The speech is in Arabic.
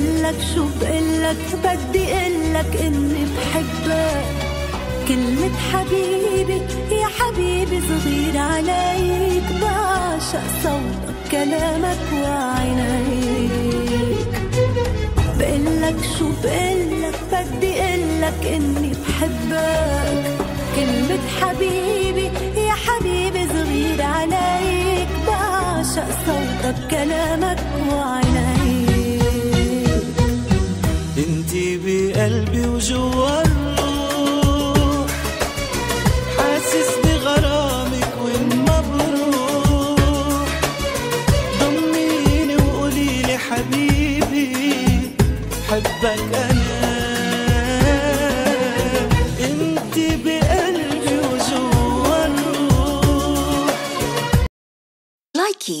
بقلك شو بقلك؟ بدي قلك إني بحبك. كلمة حبيبي يا حبيبي صغير عليك. بعشق صوتك كلامك وعينيك. بقلك شو بقلك؟ بدي قلك إني بحبك. كلمة حبيبي يا حبيبي صغير عليك. بعشق صوتك كلامك وعينيك. جيتي بقلبي وجوا الروح حاسس بغرامك وما بروح. ضميني وقوليلي حبيبي حبك أنا. Nike